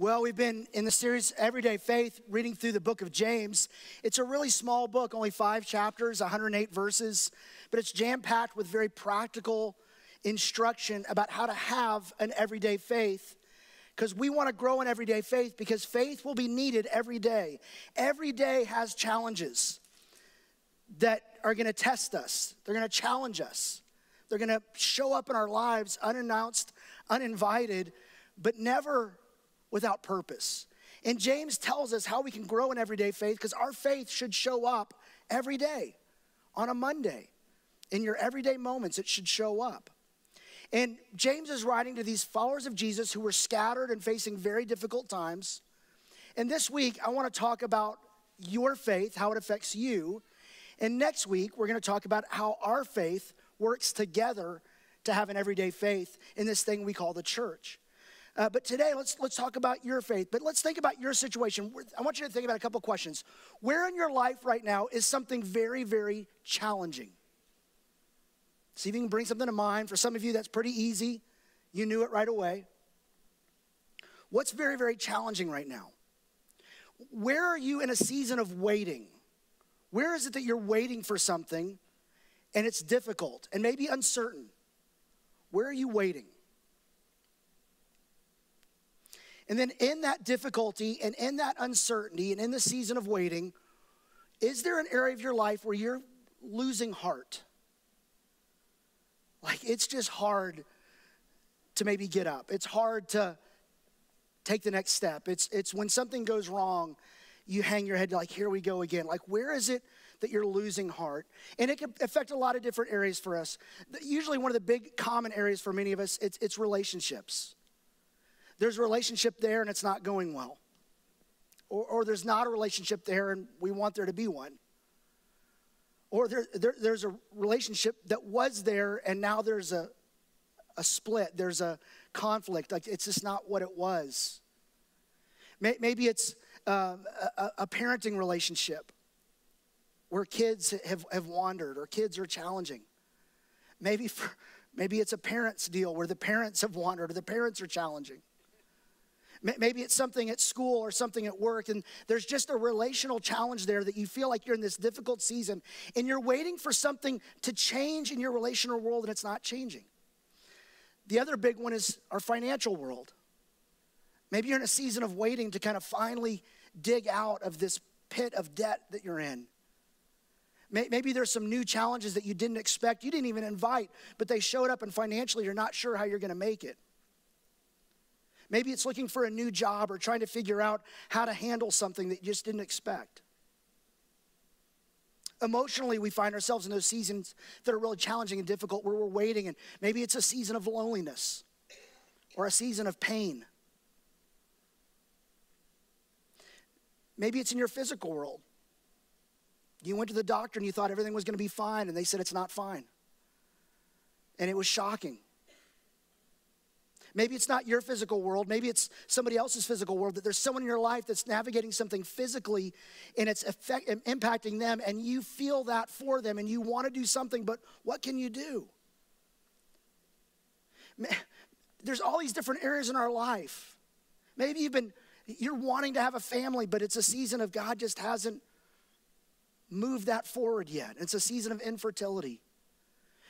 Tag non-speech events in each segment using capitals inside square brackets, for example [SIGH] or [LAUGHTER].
Well, we've been in the series Everyday Faith reading through the book of James. It's a really small book, only five chapters, 108 verses, but it's jam packed with very practical instruction about how to have an everyday faith. Because we want to grow in everyday faith because faith will be needed every day. Every day has challenges that are going to test us, they're going to challenge us, they're going to show up in our lives unannounced, uninvited, but never without purpose. And James tells us how we can grow in everyday faith because our faith should show up every day on a Monday. In your everyday moments, it should show up. And James is writing to these followers of Jesus who were scattered and facing very difficult times. And this week, I want to talk about your faith, how it affects you. And next week, we're going to talk about how our faith works together to have an everyday faith in this thing we call the church. Uh, but today, let's, let's talk about your faith. But let's think about your situation. I want you to think about a couple questions. Where in your life right now is something very, very challenging? See if you can bring something to mind. For some of you, that's pretty easy. You knew it right away. What's very, very challenging right now? Where are you in a season of waiting? Where is it that you're waiting for something and it's difficult and maybe uncertain? Where are you waiting? And then in that difficulty and in that uncertainty and in the season of waiting, is there an area of your life where you're losing heart? Like it's just hard to maybe get up. It's hard to take the next step. It's it's when something goes wrong, you hang your head like here we go again. Like where is it that you're losing heart? And it can affect a lot of different areas for us. Usually one of the big common areas for many of us it's it's relationships there's a relationship there and it's not going well. Or, or there's not a relationship there and we want there to be one. Or there, there, there's a relationship that was there and now there's a, a split, there's a conflict. Like it's just not what it was. Maybe it's um, a, a parenting relationship where kids have, have wandered or kids are challenging. Maybe, for, maybe it's a parents deal where the parents have wandered or the parents are challenging. Maybe it's something at school or something at work, and there's just a relational challenge there that you feel like you're in this difficult season, and you're waiting for something to change in your relational world, and it's not changing. The other big one is our financial world. Maybe you're in a season of waiting to kind of finally dig out of this pit of debt that you're in. Maybe there's some new challenges that you didn't expect, you didn't even invite, but they showed up, and financially, you're not sure how you're going to make it. Maybe it's looking for a new job or trying to figure out how to handle something that you just didn't expect. Emotionally, we find ourselves in those seasons that are really challenging and difficult where we're waiting, and maybe it's a season of loneliness or a season of pain. Maybe it's in your physical world. You went to the doctor and you thought everything was going to be fine, and they said it's not fine. And it was shocking. Maybe it's not your physical world, maybe it's somebody else's physical world, that there's someone in your life that's navigating something physically and it's effect, impacting them, and you feel that for them and you want to do something, but what can you do? There's all these different areas in our life. Maybe you've been, you're wanting to have a family, but it's a season of God just hasn't moved that forward yet. It's a season of infertility.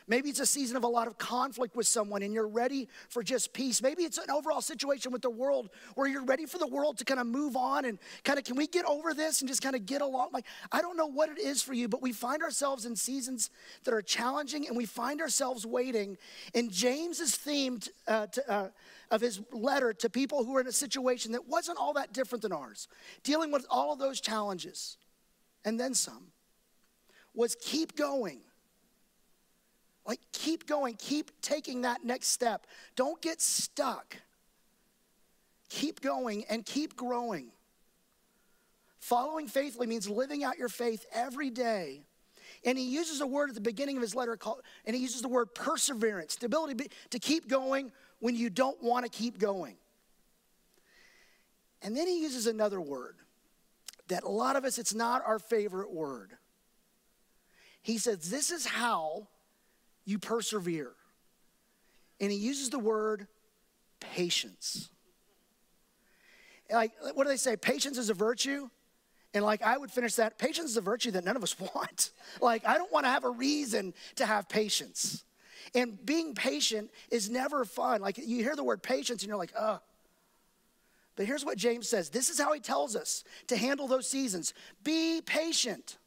Maybe it's a season of a lot of conflict with someone and you're ready for just peace. Maybe it's an overall situation with the world where you're ready for the world to kind of move on and kind of, can we get over this and just kind of get along? Like, I don't know what it is for you, but we find ourselves in seasons that are challenging and we find ourselves waiting. And James's theme uh, uh, of his letter to people who are in a situation that wasn't all that different than ours, dealing with all of those challenges and then some, was keep going like, keep going, keep taking that next step. Don't get stuck. Keep going and keep growing. Following faithfully means living out your faith every day. And he uses a word at the beginning of his letter called, and he uses the word perseverance, the ability to keep going when you don't want to keep going. And then he uses another word that a lot of us, it's not our favorite word. He says, This is how you persevere. And he uses the word patience. like, what do they say? Patience is a virtue. And like I would finish that, patience is a virtue that none of us [LAUGHS] want. like I don't want to have a reason to have patience. And being patient is never fun. Like you hear the word patience and you're like, oh. But here's what James says this is how he tells us to handle those seasons be patient.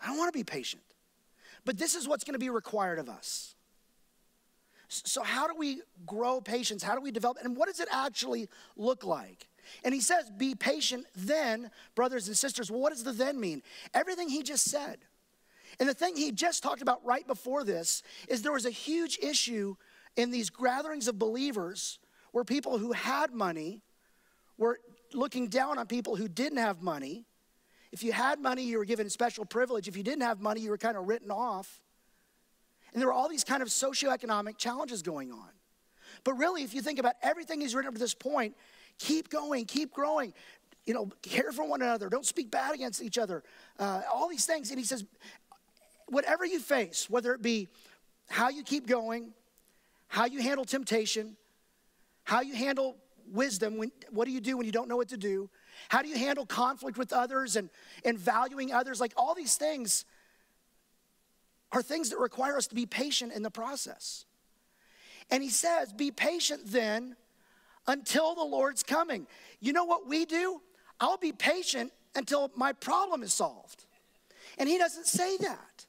I don't want to be patient. But this is what's going to be required of us. So, how do we grow patience? How do we develop? And what does it actually look like? And he says, Be patient then, brothers and sisters. Well, what does the then mean? Everything he just said. And the thing he just talked about right before this is there was a huge issue in these gatherings of believers where people who had money were looking down on people who didn't have money. If you had money, you were given special privilege. If you didn't have money, you were kind of written off. And there were all these kind of socioeconomic challenges going on. But really, if you think about everything he's written up to this point, keep going, keep growing. You know, care for one another. Don't speak bad against each other. Uh, all these things. And he says, whatever you face, whether it be how you keep going, how you handle temptation, how you handle wisdom, when, what do you do when you don't know what to do? How do you handle conflict with others and, and valuing others? Like all these things are things that require us to be patient in the process. And he says, Be patient then until the Lord's coming. You know what we do? I'll be patient until my problem is solved. And he doesn't say that.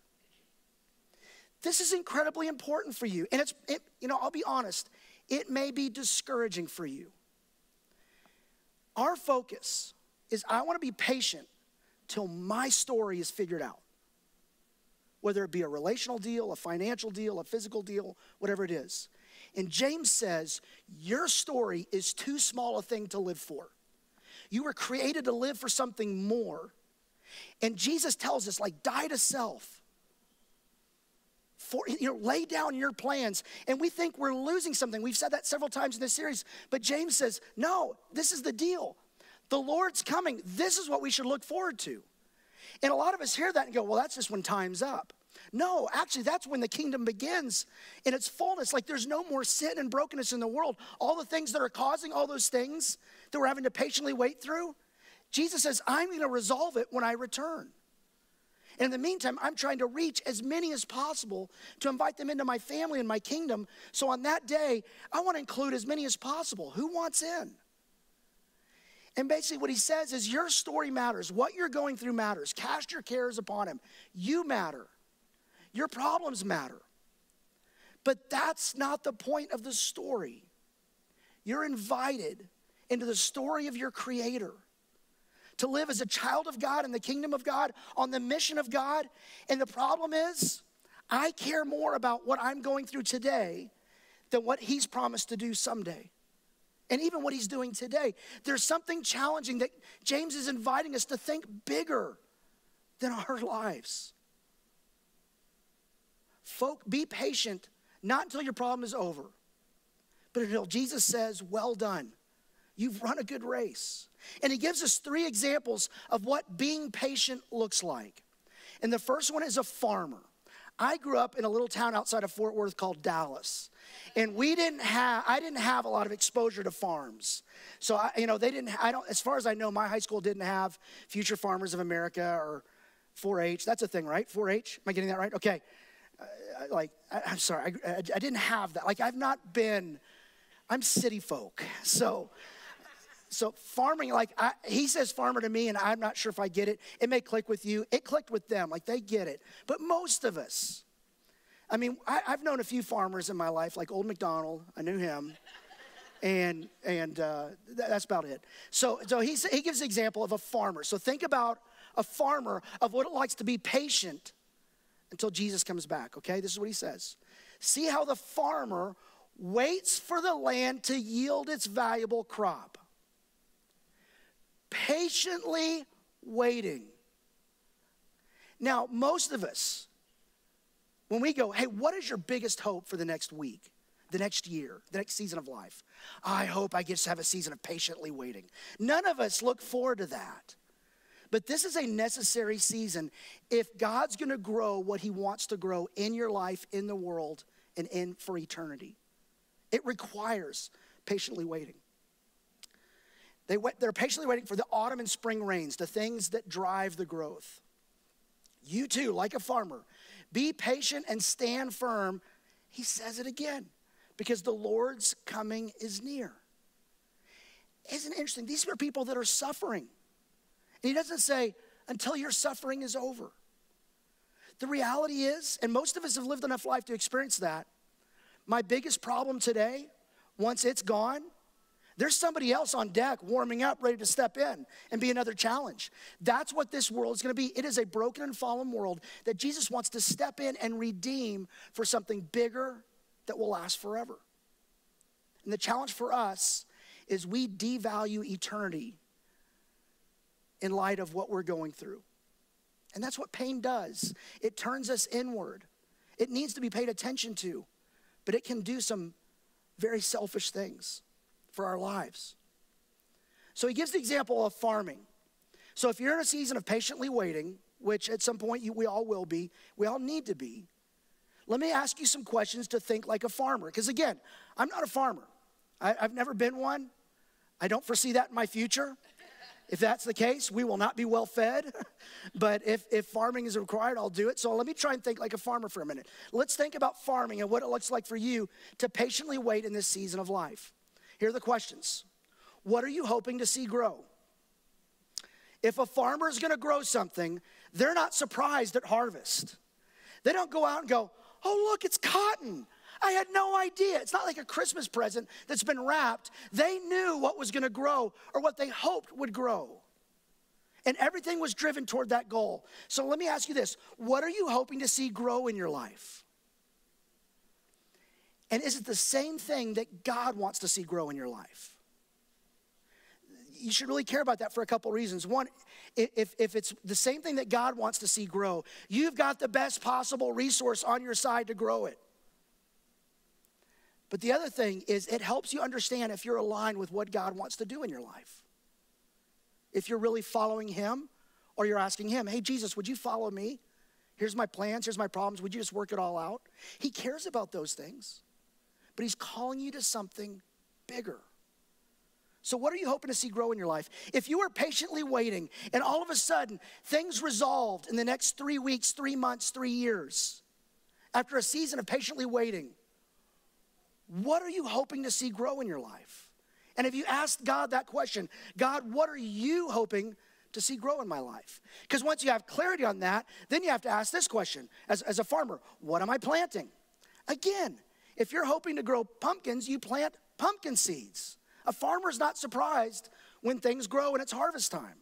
This is incredibly important for you. And it's, it, you know, I'll be honest, it may be discouraging for you. Our focus is I want to be patient till my story is figured out whether it be a relational deal, a financial deal, a physical deal, whatever it is. And James says, Your story is too small a thing to live for. You were created to live for something more. And Jesus tells us, like, die to self. For, you know, lay down your plans. And we think we're losing something. We've said that several times in this series. But James says, no, this is the deal. The Lord's coming. This is what we should look forward to. And a lot of us hear that and go, well, that's just when time's up. No, actually, that's when the kingdom begins in its fullness. Like there's no more sin and brokenness in the world. All the things that are causing all those things that we're having to patiently wait through, Jesus says, I'm going to resolve it when I return. And in the meantime, I'm trying to reach as many as possible to invite them into my family and my kingdom. So on that day, I want to include as many as possible. Who wants in? And basically, what he says is, Your story matters. What you're going through matters. Cast your cares upon him. You matter. Your problems matter. But that's not the point of the story. You're invited into the story of your Creator to live as a child of God in the kingdom of God, on the mission of God. And the problem is, I care more about what I'm going through today than what He's promised to do someday and even what he's doing today. There's something challenging that James is inviting us to think bigger than our lives. Folk, be patient, not until your problem is over, but until Jesus says, Well done. You've run a good race. And he gives us three examples of what being patient looks like. And the first one is a farmer. I grew up in a little town outside of Fort Worth called Dallas. And we didn't have, I didn't have a lot of exposure to farms. So, I, you know, they didn't, I don't, as far as I know, my high school didn't have Future Farmers of America or 4 H. That's a thing, right? 4 H? Am I getting that right? Okay. Uh, like, I, am sorry, I, I, I didn't have that. Like, I've not been, I'm city folk. So, so farming, like I, he says farmer to me, and I'm not sure if I get it. It may click with you. It clicked with them, like they get it. But most of us, I mean, I, have known a few farmers in my life, like Old McDonald. I knew him, and and uh, that's about it. So so he he gives the example of a farmer. So think about a farmer of what it likes to be patient until Jesus comes back. Okay, this is what he says. See how the farmer waits for the land to yield its valuable crop patiently waiting. Now, most of us, when we go, hey, what is your biggest hope for the next week, the next year, the next season of life? I hope I get to have a season of patiently waiting. None of us look forward to that. But this is a necessary season if God's gonna grow what He wants to grow in your life, in the world, and in for eternity. It requires patiently waiting. They wait, they're patiently waiting for the autumn and spring rains, the things that drive the growth. You too, like a farmer, be patient and stand firm. He says it again because the Lord's coming is near. Isn't it interesting? These are people that are suffering. And he doesn't say, until your suffering is over. The reality is, and most of us have lived enough life to experience that, my biggest problem today, once it's gone, there's somebody else on deck warming up, ready to step in and be another challenge. That's what this world is going to be. It is a broken and fallen world that Jesus wants to step in and redeem for something bigger that will last forever. And the challenge for us is we devalue eternity in light of what we're going through. And that's what pain does. It turns us inward. It needs to be paid attention to, but it can do some very selfish things for our lives. So he gives the example of farming. So if you're in a season of patiently waiting, which at some point you, we all will be, we all need to be, let me ask you some questions to think like a farmer. Because again, I'm not a farmer, I, I've never been one. I don't foresee that in my future. If that's the case, we will not be well fed. [LAUGHS] but if, if farming is required, I'll do it. So let me try and think like a farmer for a minute. Let's think about farming and what it looks like for you to patiently wait in this season of life. Here are the questions What are you hoping to see grow? If a farmer is gonna grow something, they're not surprised at harvest. They don't go out and go, oh, look, it's cotton. I had no idea. It's not like a Christmas present that's been wrapped. They knew what was gonna grow or what they hoped would grow. And everything was driven toward that goal. So let me ask you this what are you hoping to see grow in your life? And is it the same thing that God wants to see grow in your life? You should really care about that for a couple reasons. One, if, if it's the same thing that God wants to see grow, you've got the best possible resource on your side to grow it. But the other thing is, it helps you understand if you're aligned with what God wants to do in your life. If you're really following Him, or you're asking Him, hey, Jesus, would you follow me? Here's my plans, here's my problems. Would you just work it all out? He cares about those things but He's calling you to something bigger. So, what are you hoping to see grow in your life? If you are patiently waiting and all of a sudden things resolved in the next three weeks, three months, three years, after a season of patiently waiting, what are you hoping to see grow in your life? And if you ask God that question, God, what are you hoping to see grow in my life? Because once you have clarity on that, then you have to ask this question as, as a farmer what am I planting? Again, if you're hoping to grow pumpkins, you plant pumpkin seeds. A farmer's not surprised when things grow and it's harvest time.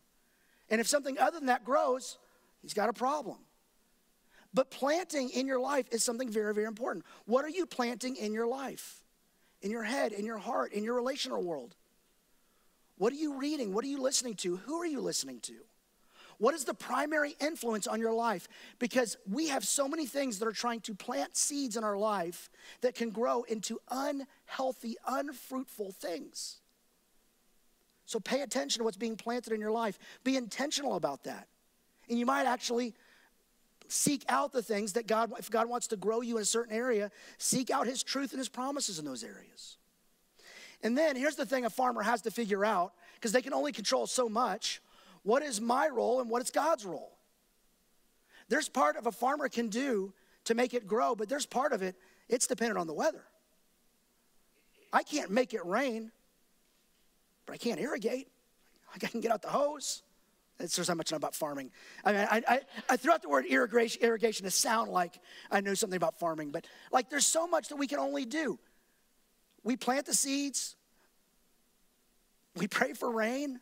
And if something other than that grows, he's got a problem. But planting in your life is something very, very important. What are you planting in your life? In your head, in your heart, in your relational world? What are you reading? What are you listening to? Who are you listening to? What is the primary influence on your life? Because we have so many things that are trying to plant seeds in our life that can grow into unhealthy, unfruitful things. So pay attention to what's being planted in your life. Be intentional about that. And you might actually seek out the things that God, if God wants to grow you in a certain area, seek out His truth and His promises in those areas. And then here's the thing a farmer has to figure out because they can only control so much what is my role and what is God's role? There's part of a farmer can do to make it grow, but there's part of it, it's dependent on the weather. I can't make it rain, but I can't irrigate. I can get out the hose. It's just how much I know about farming. I mean, I, I, I threw out the word irrigation, irrigation to sound like I knew something about farming, but like there's so much that we can only do. We plant the seeds, we pray for rain,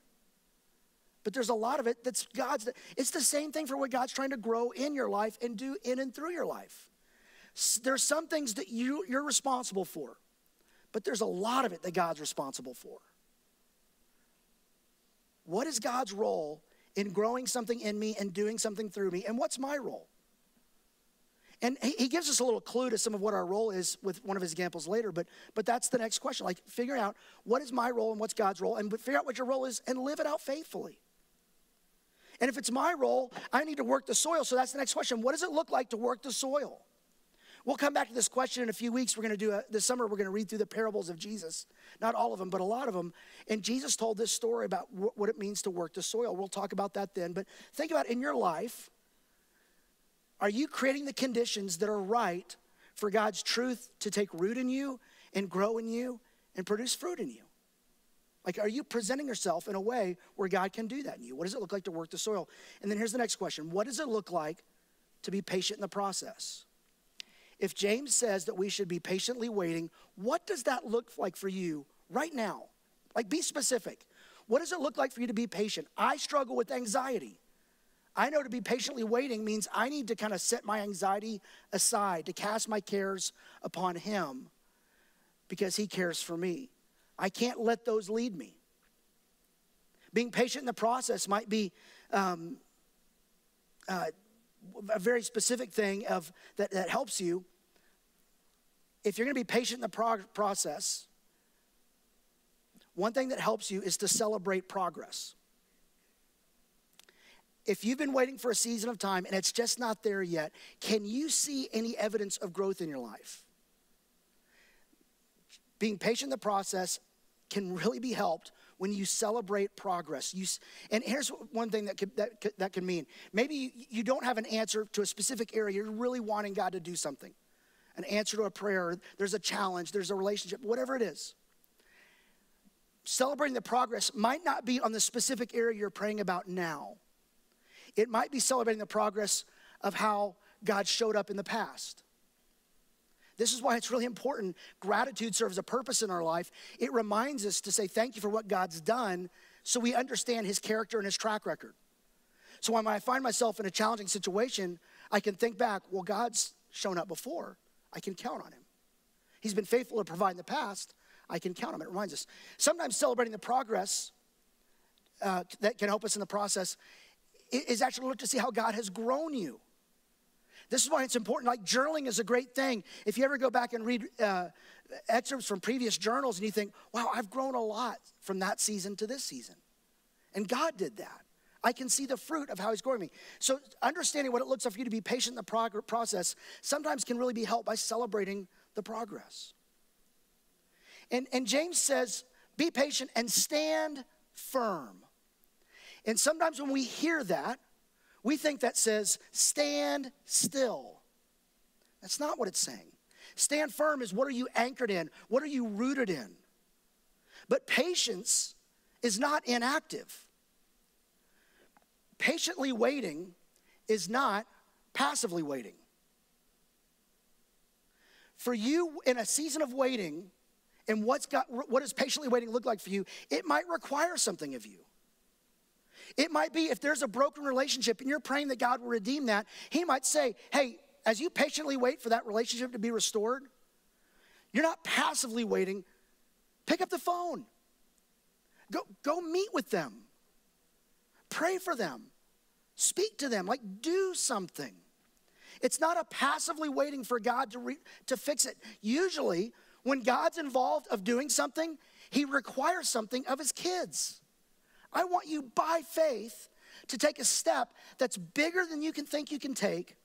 but there's a lot of it that's God's. It's the same thing for what God's trying to grow in your life and do in and through your life. There's some things that you, you're responsible for, but there's a lot of it that God's responsible for. What is God's role in growing something in me and doing something through me? And what's my role? And he gives us a little clue to some of what our role is with one of his examples later, but, but that's the next question. Like figuring out what is my role and what's God's role, and figure out what your role is and live it out faithfully. And if it's my role, I need to work the soil. So that's the next question. What does it look like to work the soil? We'll come back to this question in a few weeks. We're going to do a, this summer, we're going to read through the parables of Jesus. Not all of them, but a lot of them. And Jesus told this story about wh- what it means to work the soil. We'll talk about that then. But think about in your life, are you creating the conditions that are right for God's truth to take root in you and grow in you and produce fruit in you? Like, are you presenting yourself in a way where God can do that in you? What does it look like to work the soil? And then here's the next question What does it look like to be patient in the process? If James says that we should be patiently waiting, what does that look like for you right now? Like, be specific. What does it look like for you to be patient? I struggle with anxiety. I know to be patiently waiting means I need to kind of set my anxiety aside, to cast my cares upon Him because He cares for me. I can't let those lead me. Being patient in the process might be um, uh, a very specific thing of that, that helps you. If you're going to be patient in the prog- process, one thing that helps you is to celebrate progress. If you've been waiting for a season of time and it's just not there yet, can you see any evidence of growth in your life? Being patient in the process can really be helped when you celebrate progress. You, and here's one thing that could, that, could, that can mean maybe you, you don't have an answer to a specific area, you're really wanting God to do something. An answer to a prayer, there's a challenge, there's a relationship, whatever it is. Celebrating the progress might not be on the specific area you're praying about now. It might be celebrating the progress of how God showed up in the past. This is why it's really important. Gratitude serves a purpose in our life. It reminds us to say thank you for what God's done so we understand his character and his track record. So when I find myself in a challenging situation, I can think back, well, God's shown up before. I can count on him. He's been faithful to provide in the past. I can count on him. It reminds us. Sometimes celebrating the progress uh, that can help us in the process is actually look to see how God has grown you. This is why it's important. Like journaling is a great thing. If you ever go back and read uh, excerpts from previous journals and you think, wow, I've grown a lot from that season to this season. And God did that. I can see the fruit of how He's growing me. So, understanding what it looks like for you to be patient in the prog- process sometimes can really be helped by celebrating the progress. And, and James says, be patient and stand firm. And sometimes when we hear that, we think that says, stand still. That's not what it's saying. Stand firm is what are you anchored in? What are you rooted in? But patience is not inactive. Patiently waiting is not passively waiting. For you in a season of waiting, and what's got, what does patiently waiting look like for you? It might require something of you. It might be if there's a broken relationship and you're praying that God will redeem that, He might say, Hey, as you patiently wait for that relationship to be restored, you're not passively waiting. Pick up the phone. Go, go meet with them. Pray for them. Speak to them. Like, do something. It's not a passively waiting for God to, re, to fix it. Usually, when God's involved of doing something, He requires something of His kids. I want you by faith to take a step that's bigger than you can think you can take,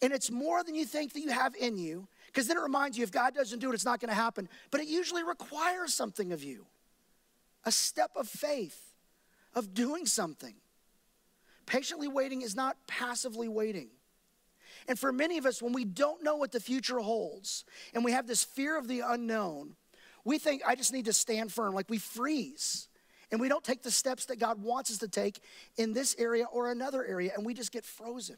and it's more than you think that you have in you, because then it reminds you if God doesn't do it, it's not going to happen. But it usually requires something of you a step of faith, of doing something. Patiently waiting is not passively waiting. And for many of us, when we don't know what the future holds and we have this fear of the unknown, we think, I just need to stand firm. Like we freeze and we don't take the steps that God wants us to take in this area or another area, and we just get frozen.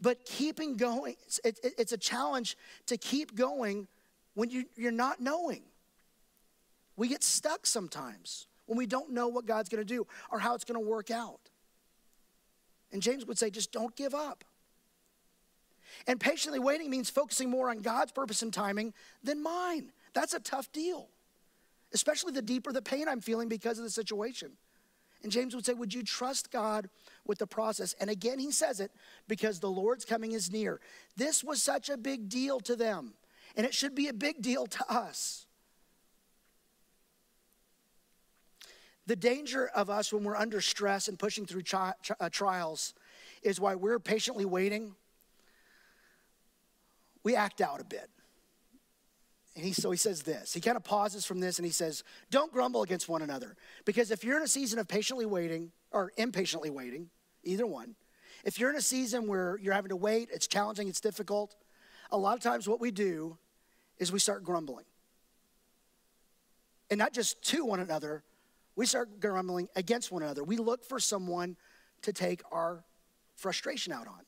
But keeping going, it, it, it's a challenge to keep going when you, you're not knowing. We get stuck sometimes when we don't know what God's gonna do or how it's gonna work out. And James would say, just don't give up. And patiently waiting means focusing more on God's purpose and timing than mine. That's a tough deal especially the deeper the pain I'm feeling because of the situation. And James would say, Would you trust God with the process? And again, he says it because the Lord's coming is near. This was such a big deal to them, and it should be a big deal to us. The danger of us when we're under stress and pushing through uh, trials is why we're patiently waiting. we act out a bit. And he, so he says this. He kind of pauses from this and he says, Don't grumble against one another. Because if you're in a season of patiently waiting or impatiently waiting, either one, if you're in a season where you're having to wait, it's challenging, it's difficult, a lot of times what we do is we start grumbling. And not just to one another, we start grumbling against one another. We look for someone to take our frustration out on.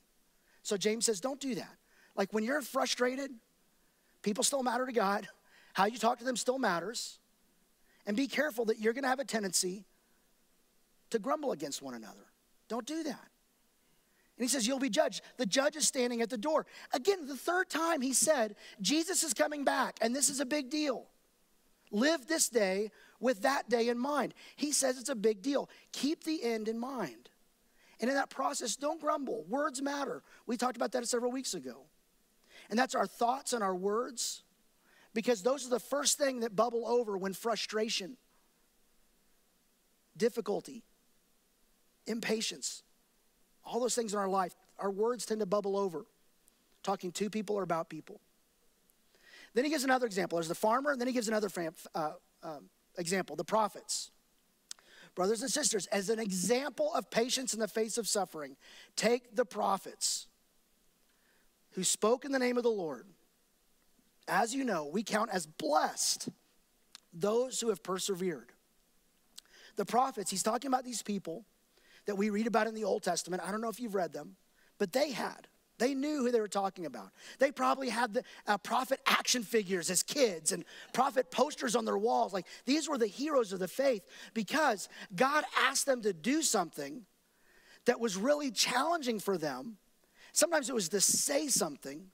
So James says, Don't do that. Like when you're frustrated, People still matter to God. How you talk to them still matters. And be careful that you're going to have a tendency to grumble against one another. Don't do that. And he says, You'll be judged. The judge is standing at the door. Again, the third time he said, Jesus is coming back, and this is a big deal. Live this day with that day in mind. He says it's a big deal. Keep the end in mind. And in that process, don't grumble. Words matter. We talked about that several weeks ago. And that's our thoughts and our words, because those are the first thing that bubble over when frustration, difficulty, impatience, all those things in our life, our words tend to bubble over, talking to people or about people. Then he gives another example. There's the farmer, and then he gives another uh, um, example the prophets. Brothers and sisters, as an example of patience in the face of suffering, take the prophets who spoke in the name of the Lord. As you know, we count as blessed those who have persevered. The prophets, he's talking about these people that we read about in the Old Testament. I don't know if you've read them, but they had. They knew who they were talking about. They probably had the uh, prophet action figures as kids and prophet posters on their walls. Like these were the heroes of the faith because God asked them to do something that was really challenging for them Sometimes it was to say something.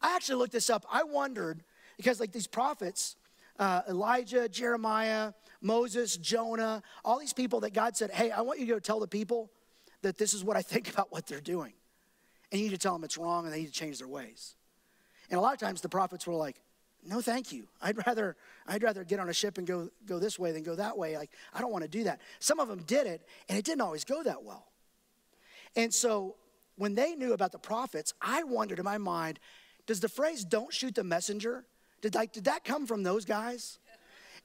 I actually looked this up. I wondered, because like these prophets, uh, Elijah, Jeremiah, Moses, Jonah, all these people that God said, hey, I want you to go tell the people that this is what I [LAUGHS] think about what they're doing. And you need to tell them it's wrong and they need to change their ways. And a lot of times the prophets were like, no, thank you. I'd rather, I'd rather get on a ship and go, go this way than go that way. Like, I don't want to do that. Some of them did it, and it didn't always go that well. And so when they knew about the prophets, I wondered in my mind, does the phrase don't shoot the messenger, did, like, did that come from those guys?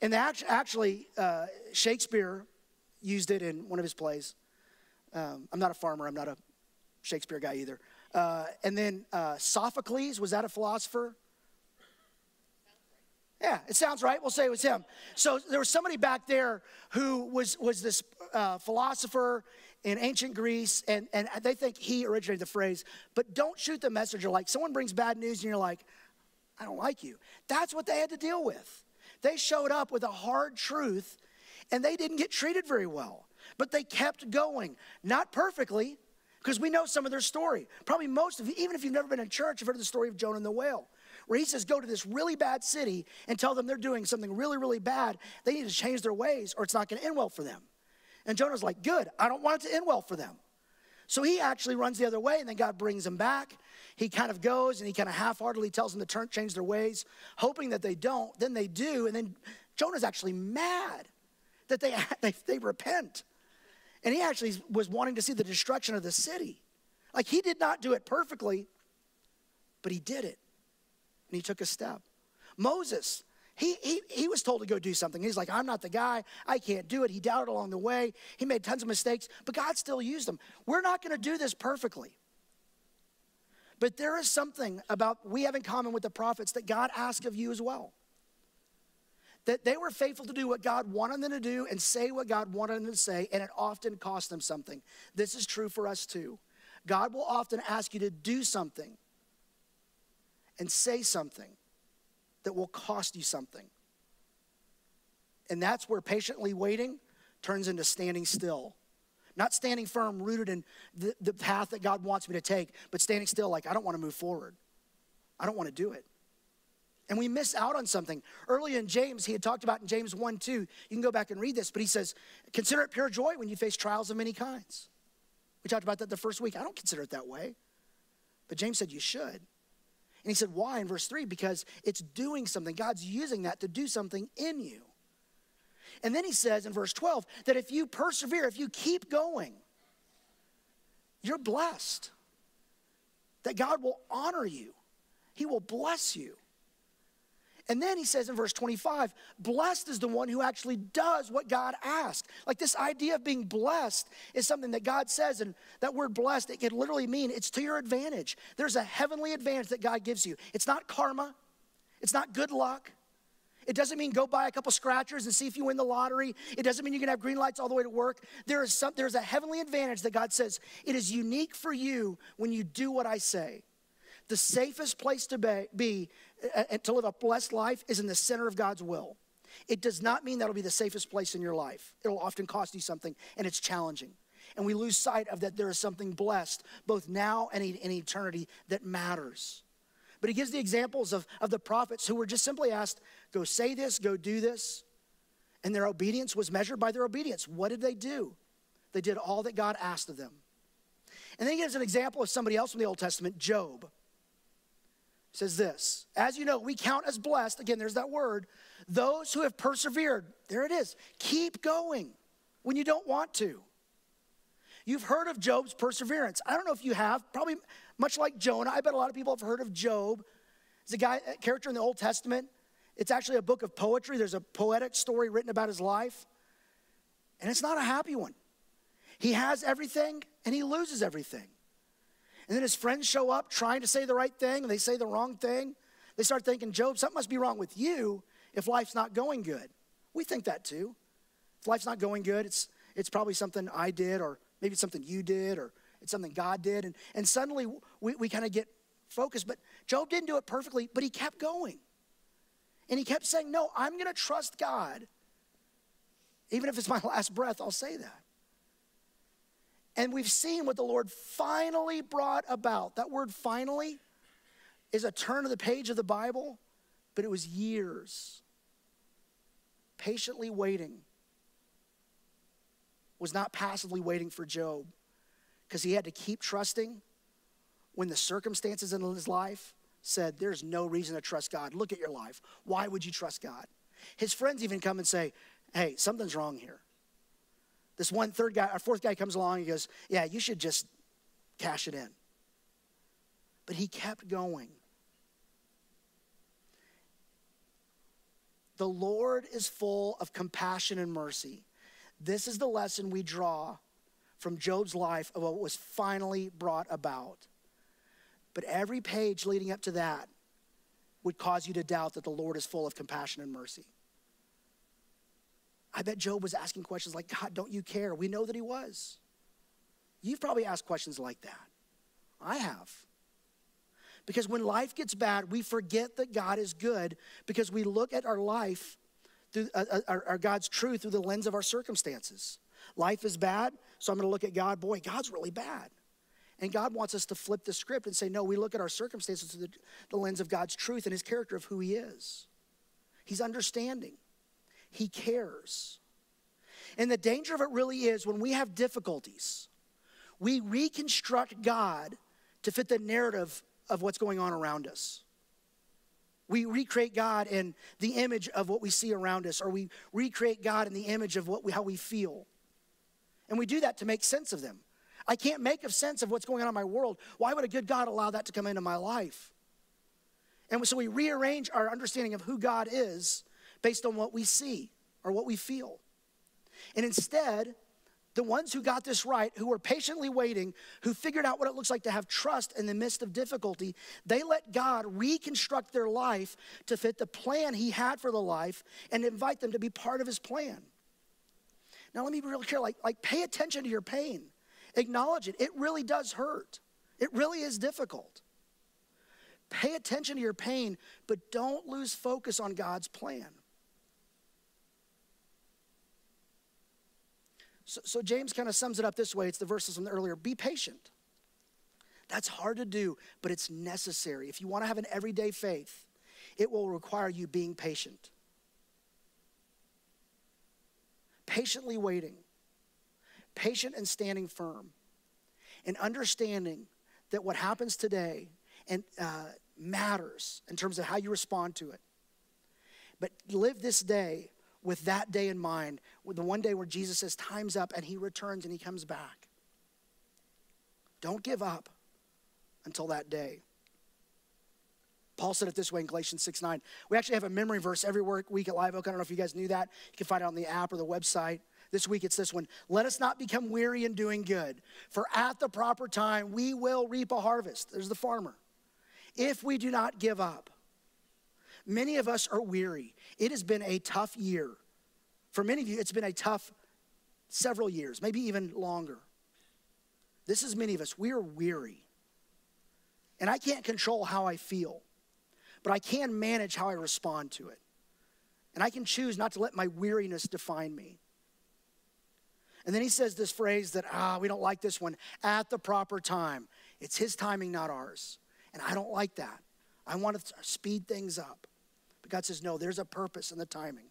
And actually, actually uh, Shakespeare used it in one of his plays. Um, I'm not a farmer, I'm not a Shakespeare guy either. Uh, and then uh, Sophocles, was that a philosopher? Yeah, it sounds right. We'll say it was him. So there was somebody back there who was, was this uh, philosopher in ancient Greece, and, and they think he originated the phrase, but don't shoot the messenger. Like someone brings bad news and you're like, I don't like you. That's what they had to deal with. They showed up with a hard truth and they didn't get treated very well, but they kept going. Not perfectly, because we know some of their story. Probably most of you, even if you've never been in church, you've heard the story of Jonah and the whale where he says, Go to this really bad city and tell them they're doing something really, really bad. They need to change their ways or it's not going to end well for them. And Jonah's like, Good, I don't want it to end well for them. So he actually runs the other way, and then God brings him back. He kind of goes and he kind of half heartedly tells them to turn, change their ways, hoping that they don't. Then they do, and then Jonah's actually mad that they, [LAUGHS] they, they repent. And he actually was wanting to see the destruction of the city. Like he did not do it perfectly, but he did it. And he took a step. Moses, he, he, he was told to go do something. He's like, I'm not the guy. I can't do it. He doubted along the way. He made tons of mistakes, but God still used him. We're not going to do this perfectly. But there is something about we have in common with the prophets that God asked of you as well. That they were faithful to do what God wanted them to do and say what God wanted them to say, and it often cost them something. This is true for us too. God will often ask you to do something and say something that will cost you something. And that's where patiently waiting turns into standing still. Not standing firm, rooted in the, the path that God wants me to take, but standing still like, I don't want to move forward. I don't want to do it. And we miss out on something. Earlier in James, he had talked about in James 1 2, you can go back and read this, but he says, Consider it pure joy when you face trials of many kinds. We talked about that the first week. I don't consider it that way. But James said you should. And he said, Why? In verse 3, because it's doing something. God's using that to do something in you. And then he says in verse 12 that if you persevere, if you keep going, you're blessed. That God will honor you. He will bless you. And then he says in verse 25, blessed is the one who actually does what God asks. Like this idea of being blessed is something that God says, and that word blessed, it can literally mean it's to your advantage. There's a heavenly advantage that God gives you. It's not karma, it's not good luck. It doesn't mean go buy a couple scratchers and see if you win the lottery. It doesn't mean you can have green lights all the way to work. There is some, there's a heavenly advantage that God says it is unique for you when you do what I say. The safest place to be, uh, to live a blessed life is in the center of God's will. It does not mean that'll be the safest place in your life. It'll often cost you something and it's challenging. And we lose sight of that there is something blessed both now and in eternity that matters. But he gives the examples of, of the prophets who were just simply asked, go say this, go do this. And their obedience was measured by their obedience. What did they do? They did all that God asked of them. And then he gives an example of somebody else from the Old Testament, Job says this As you know, we count as blessed, again, there's that word, those who have persevered. There it is. Keep going when you don't want to. You've heard of Job's perseverance. I don't know if you have, probably much like Jonah. I bet a lot of people have heard of Job. He's a guy, a character in the Old Testament. It's actually a book of poetry. There's a poetic story written about his life. And it's not a happy one. He has everything and he loses everything. And then his friends show up trying to say the right thing, and they say the wrong thing. They start thinking, Job, something must be wrong with you if life's not going good. We think that too. If life's not going good, it's, it's probably something I did, or maybe it's something you did, or it's something God did. And, and suddenly we, we kind of get focused. But Job didn't do it perfectly, but he kept going. And he kept saying, No, I'm going to trust God. Even if it's my [LAUGHS] last breath, I'll say that. And we've seen what the Lord finally brought about. That word finally is a turn of the page of the Bible, but it was years. Patiently waiting was not passively waiting for Job because he had to keep trusting when the circumstances in his life said, There's no reason to trust God. Look at your life. Why would you trust God? His friends even come and say, Hey, something's wrong here. This one third guy, our fourth guy comes along and goes, Yeah, you should just cash it in. But he kept going. The Lord is full of compassion and mercy. This is the lesson we draw from Job's life of what was finally brought about. But every page leading up to that would cause you to doubt that the Lord is full of compassion and mercy. I bet Job was asking questions like, God, don't you care? We know that he was. You've probably asked questions like that. I have. Because when life gets bad, we forget that God is good because we look at our life through uh, uh our, our God's truth through the lens of our circumstances. Life is bad, so I'm going to look at God. Boy, God's really bad. And God wants us to flip the script and say, no, we look at our circumstances through the, the lens of God's truth and his character of who he is. He's understanding. He cares. And the danger of it really is when we have difficulties, we reconstruct God to fit the narrative of what's going on around us. We recreate God in the image of what we see around us, or we recreate God in the image of what we, how we feel. And we do that to make sense of them. I can't make a sense of what's going on in my world. Why would a good God allow that to come into my life? And so we rearrange our understanding of who God is based on what we see or what we feel. And instead, the ones who got this right, who were patiently waiting, who figured out what it looks like to have trust in the midst of difficulty, they let God reconstruct their life to fit the plan He had for the life and invite them to be part of His plan. Now, let me be real clear like, like, pay attention to your pain, acknowledge it. It really does hurt, it really is difficult. Pay attention to your pain, but don't lose focus on God's plan. So, so James kind of sums it up this way it's the verses from the earlier be patient. That's hard to do, but it's necessary. If you want to have an everyday faith, it will require you being patient. Patiently waiting, patient and standing firm, and understanding that what happens today and uh, matters in terms of how you respond to it. But live this day with that day in mind, with the one day where Jesus says, Time's up, and he returns and he comes back. Don't give up until that day. Paul said it this way in Galatians 6 9. We actually have a memory verse every week at Live Oak. I don't know if you guys knew that. You can find it on the app or the website. This week it's this one. Let us not become weary in doing good, for at the proper time we will reap a harvest. There's the farmer. If we do not give up, many of us are weary. It has been a tough year. For many of you, it's been a tough several years, maybe even longer. This is many of us. We are weary. And I can't control how I feel, but I can manage how I respond to it. And I can choose not to let my weariness define me. And then he says this phrase that, ah, we don't like this one, at the proper time. It's his timing, not ours. And I don't like that. I want to speed things up. God says, no, there's a purpose in the timing.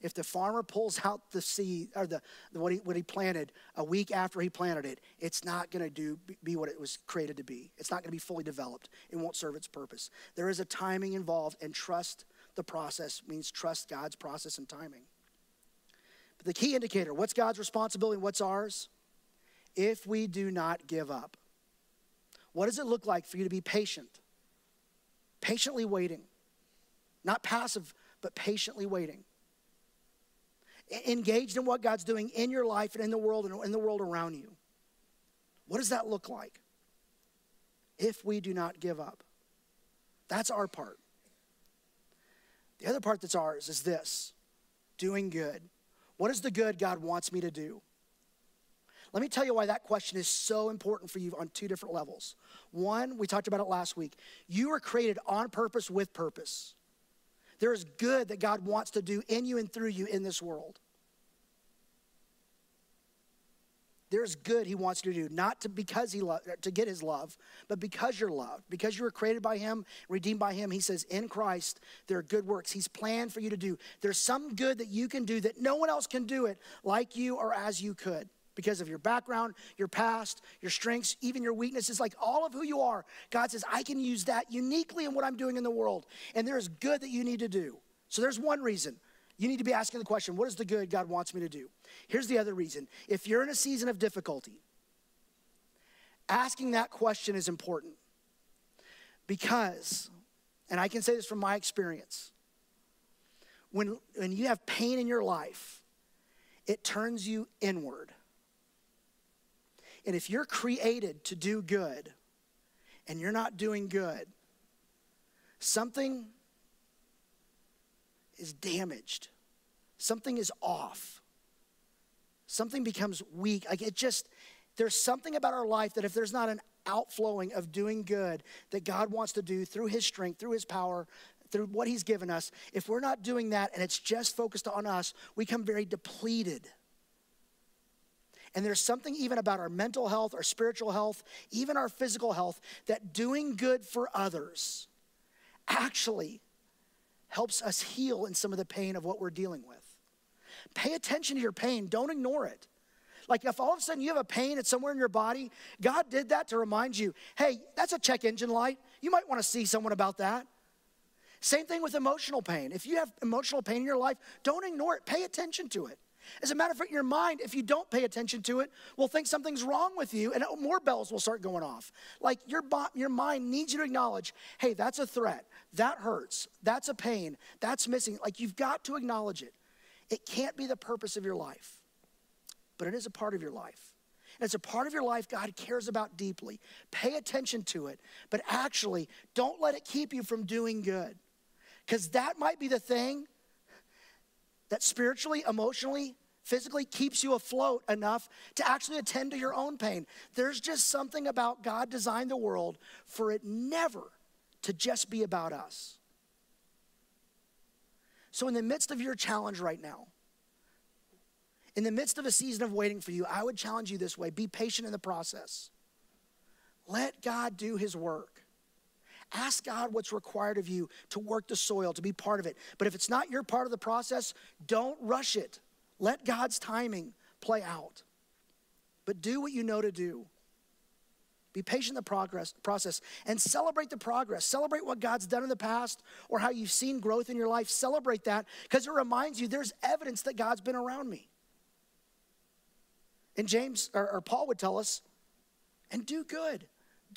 If the farmer pulls out the seed or the, the what, he, what he planted a week after he planted it, it's not going to do be what it was created to be. It's not going to be fully developed. It won't serve its purpose. There is a timing involved, and trust the process means trust God's process and timing. But the key indicator what's God's responsibility and what's ours? If we do not give up. What does it look like for you to be patient? Patiently waiting. Not passive, but patiently waiting. Engaged in what God's doing in your life and in the world and in the world around you. What does that look like? If we do not give up. That's our part. The other part that's ours is this doing good. What is the good God wants me to do? Let me tell you why that question is so important for you on two different levels. One, we talked about it last week. You were created on purpose with purpose. There is good that God wants to do in you and through you in this world. There's good he wants to do, not to because he lo- to get his love, but because you're loved, because you were created by him, redeemed by him. He says, in Christ, there are good works he's planned for you to do. There's some good that you can do that no one else can do it like you or as you could because of your background, your past, your strengths, even your weaknesses, like all of who you are. God says, I can use that uniquely in what I'm doing in the world. And there's good that you need to do. So there's one reason. You need to be asking the question, what is the good God wants me to do? Here's the other reason. If you're in a season of difficulty, asking that question is important. Because, and I can say this from my experience, when, when you have pain in your life, it turns you inward. And if you're created to do good and you're not doing good, something is damaged, something is off, something becomes weak. Like it just, there's something about our life that if there's not an outflowing of doing good that God wants to do through His strength, through His power, through what He's given us, if we're not doing that and it's just focused on us, we become very depleted. And there's something even about our mental health, our spiritual health, even our physical health, that doing good for others actually helps us heal in some of the pain of what we're dealing with. Pay attention to your pain, don't ignore it. Like if all of a sudden you have a pain it's somewhere in your body, God did that to remind you, hey, that's a check engine light. You might want to see someone about that. Same thing with emotional pain. If you have emotional pain in your life, don't ignore it. Pay attention to it. As a matter of fact, your mind, if you don't pay attention to it, will think something's wrong with you and more bells will start going off. Like your, your mind needs you to acknowledge hey, that's a threat. That hurts. That's a pain. That's missing. Like you've got to acknowledge it. It can't be the purpose of your life, but it is a part of your life. And it's a part of your life God cares about deeply. Pay attention to it, but actually don't let it keep you from doing good. Because that might be the thing that spiritually, emotionally, physically keeps you afloat enough to actually attend to your own pain. There's just something about God designed the world for it never to just be about us. So, in the midst of your challenge right now, in the midst of a season of waiting for you, I would challenge you this way be patient in the process. Let God do his work. Ask God what's required of you to work the soil, to be part of it. But if it's not your part of the process, don't rush it. Let God's timing play out. But do what you know to do. Be patient in the progress, process and celebrate the progress. Celebrate what God's done in the past or how you've seen growth in your life. Celebrate that because it reminds you there's evidence that God's been around me. And James or, or Paul would tell us, and do good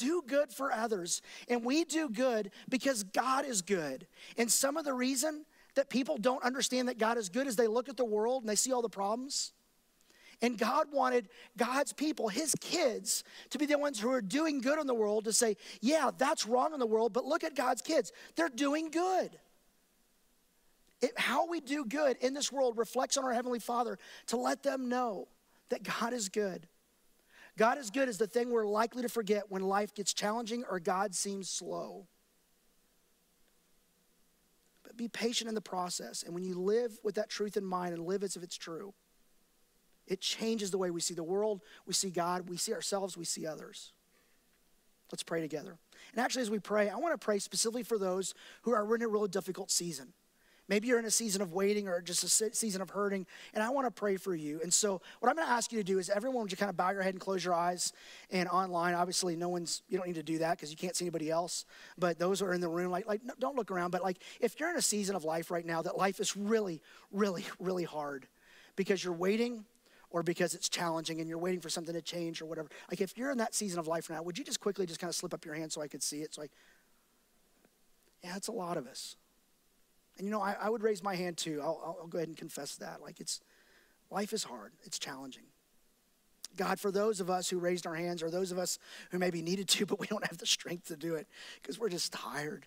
do good for others. And we do good because God is good. And some of the reason that people don't understand that God is good is they look at the world and they see all the problems. And God wanted God's people, his kids, to be the ones who are doing good in the world to say, yeah, that's wrong in the world, but look at God's kids. They're doing good. It, how we do good in this world reflects on our Heavenly Father to let them know that God is good. God is good is the thing we're likely to forget when life gets challenging or God seems slow. But be patient in the process. And when you live with that truth in mind and live as if it's true, it changes the way we see the world, we see God, we see ourselves, we see others. Let's pray together. And actually, as we pray, I want to pray specifically for those who are in a really difficult season. Maybe you're in a season of waiting or just a season of hurting, and I want to pray for you. And so, what I'm going to ask you to do is, everyone, would you kind of bow your head and close your eyes? And online, obviously, no one's, you don't need to do that because you can't see anybody else. But those who are in the room, like, like, don't look around. But like, if you're in a season of life right now that life is really, really, really hard because you're waiting or because it's challenging and you're waiting for something to change or whatever. Like, if you're in that season of life now, would you just quickly just kind of slip up your hand so I could see it? So, like, yeah, it's a lot of us. And you know, I, I would raise my hand too. I'll, I'll go ahead and confess that. Like it's, life is hard, it's challenging. God, for those of us who raised our hands, or those of us who maybe needed to, [LAUGHS] but we don't have the strength to do it because we're just tired.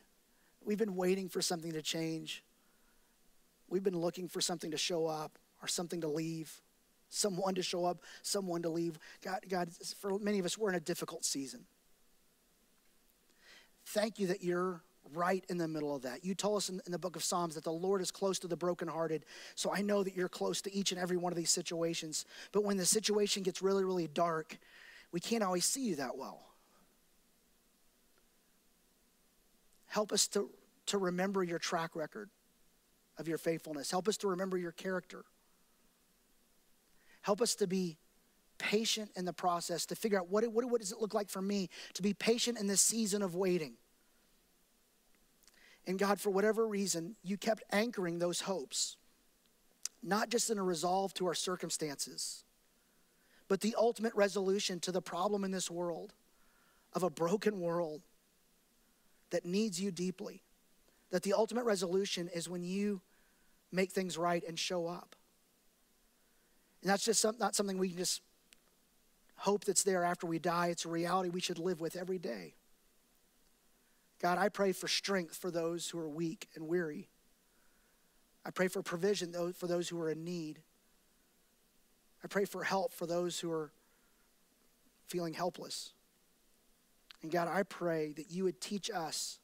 We've been waiting for something to change. We've been looking for something to show up or something to leave, someone to show up, someone to leave. God, God, for many of us, we're in a difficult season. Thank you that you're right in the middle of that. You told us in, in, the book of Psalms that the Lord is close to the brokenhearted. So I know that you're close to each and every one of these situations. But when the situation gets really, really dark, we can't always see you that well. Help us to, to remember your track record of your faithfulness. Help us to remember your character. Help us to be patient in the process, to figure out what, what, what does it look like for me to be patient in this season of waiting. And God, for whatever reason, you kept anchoring those hopes, not just in a resolve to our circumstances, but the ultimate resolution to the problem in this world of a broken world that needs you deeply. That the ultimate resolution is when you make things right and show up. And that's just some, not something we can just hope that's there after we die. It's a reality we should live with every day. God, I pray for strength for those who are weak and weary. I pray for provision for those who are in need. I pray for help for those who are feeling helpless. And God, I pray that you would teach us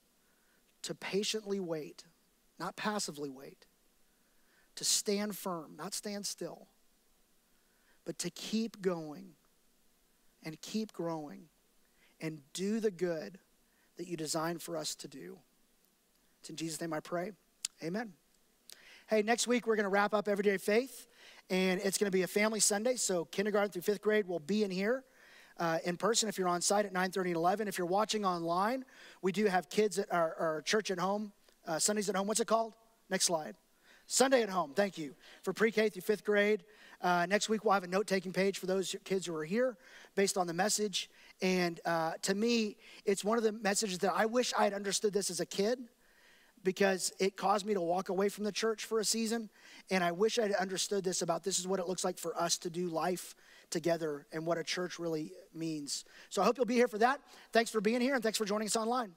to patiently wait, not passively wait, to stand firm, not stand still, but to keep going and keep growing and do the good that you designed for us to do. It's in Jesus' name I pray. Amen. Hey, next week we're going to wrap up Everyday Faith, and it's going to be a family Sunday. So kindergarten through fifth grade will be in here. Uh, in person if you're on site at 9.30 and 11 if you're watching online we do have kids at our, our church at home uh, sundays at home what's it called next slide sunday at home thank you for pre-k through fifth grade uh, next week we'll have a note-taking page for those kids who are here based on the message and uh, to me, it's one of the messages that I wish I had understood this as a kid because it caused me to walk away from the church for a season. And I wish I had understood this about this is what it looks like for us to do life together and what a church really means. So I hope you'll be here for that. Thanks for being here and thanks for joining us online.